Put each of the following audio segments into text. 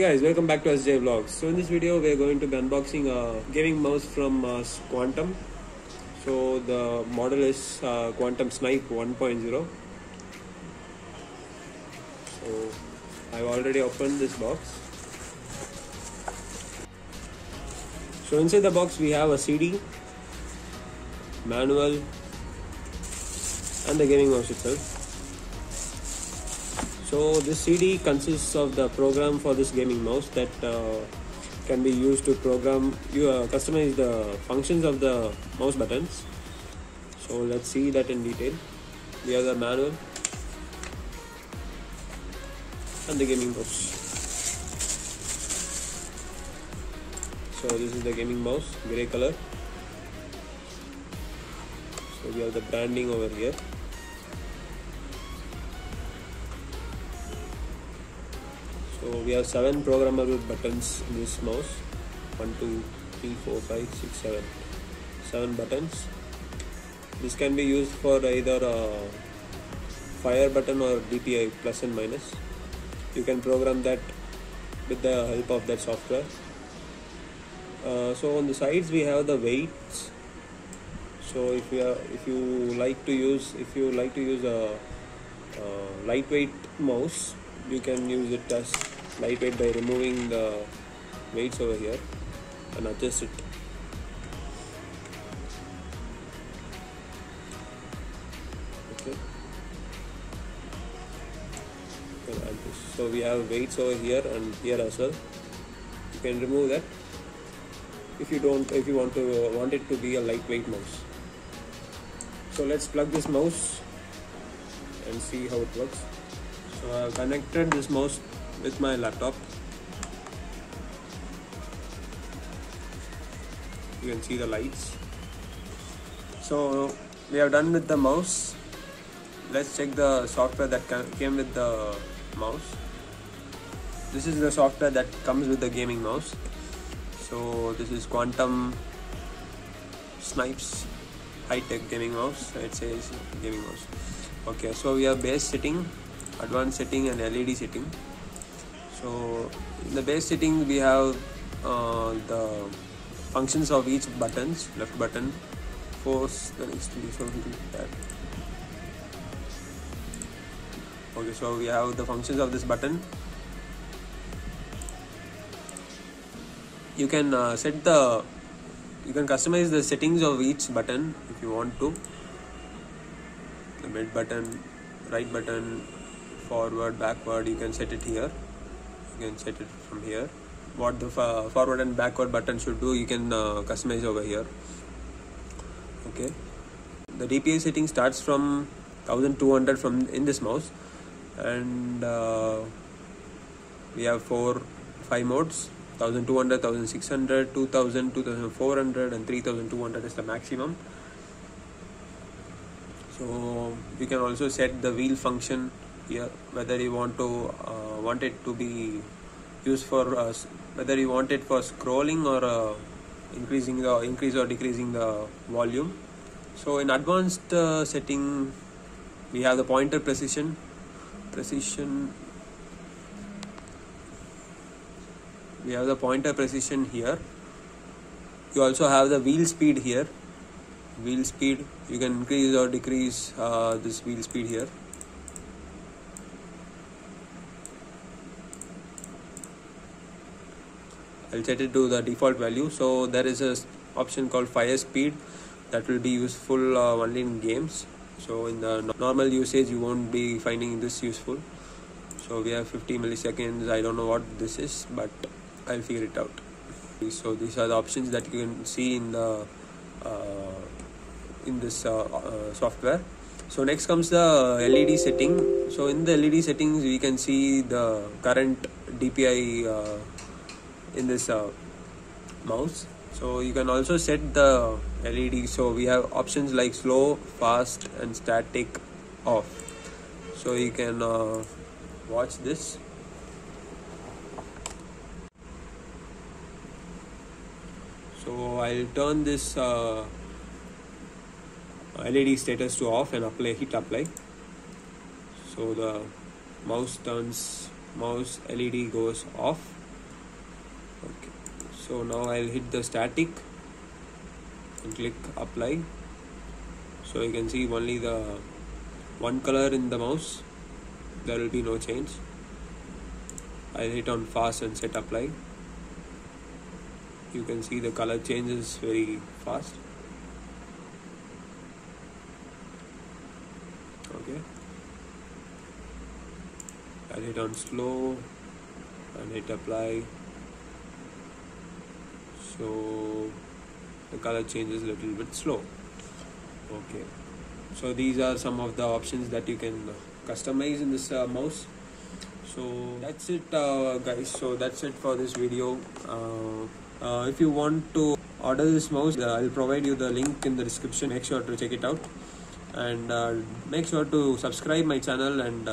Guys, welcome back to SJ Vlogs. So in this video, we are going to be unboxing a gaming mouse from uh, Quantum. So the model is uh, Quantum Snype 1.0. So I've already opened this box. So inside the box we have a CD, manual, and the gaming mouse itself. So this CD consists of the program for this gaming mouse that uh, can be used to program you uh, customize the functions of the mouse buttons. So let's see that in detail. We have the manual and the gaming mouse. So this is the gaming mouse, grey color. So we have the branding over here. So we have seven programmable buttons in this mouse. One, two, three, four, five, six, seven. Seven buttons. This can be used for either a fire button or DPI plus and minus. You can program that with the help of that software. Uh, so on the sides we have the weights. So if you are, if you like to use if you like to use a, a lightweight mouse, you can use it as lightweight by removing the weights over here. And adjust it okay. So we have weights over here and here as well. You can remove that. If you don't if you want to want it to be a lightweight mouse. So let's plug this mouse and see how it works. So I've connected this mouse with my laptop. You can see the lights. So we have done with the mouse. Let's check the software that came with the mouse. This is the software that comes with the gaming mouse. So this is quantum snype's high-tech gaming mouse. It says gaming mouse. Okay so we have base setting advanced setting and led setting so in the base setting we have uh, the functions of each buttons left button force the next like that. Okay so we have the functions of this button. You can uh, set the you can customize the settings of each button if you want to. The mid button right button forward backward you can set it here can set it from here. What the forward and backward button should do you can uh, customize over here. Okay. The DPI setting starts from 1200 from in this mouse. And uh, we have four five modes. 1200 1600 2000 2400 and 3200 is the maximum. So you can also set the wheel function whether you want to uh, want it to be used for uh, whether you want it for scrolling or uh, increasing the increase or decreasing the volume. So in advanced uh, setting we have the pointer precision precision we have the pointer precision here. You also have the wheel speed here. Wheel speed you can increase or decrease uh, this wheel speed here I'll set it to the default value. So there is a option called fire speed that will be useful uh, only in games. So in the normal usage you won't be finding this useful. So we have 50 milliseconds. I don't know what this is but I'll figure it out. So these are the options that you can see in the uh, in this uh, uh software. So next comes the LED setting. So in the LED settings we can see the current DPI uh, in this uh, mouse. So you can also set the LED so we have options like slow fast and static off. So you can uh, watch this. So I'll turn this uh, LED status to off and apply hit apply. So the mouse turns mouse LED goes off okay so now I'll hit the static and click apply. So you can see only the one color in the mouse. There will be no change. I'll hit on fast and set apply. You can see the color changes very fast. Okay. I'll hit on slow and hit apply so the color changes a little bit slow. Okay. So these are some of the options that you can customize in this uh, mouse. So that's it uh, guys. So that's it for this video. Uh, uh, if you want to order this mouse uh, i'll provide you the link in the description. Make sure to check it out. And uh, make sure to subscribe my channel and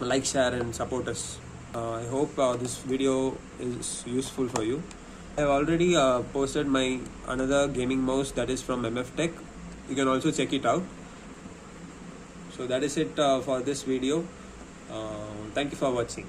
like share and support us. I hope this video is useful for you i have already uh, posted my another gaming mouse that is from MFTEK. You can also check it out. So that is it uh, for this video. Uh, thank you for watching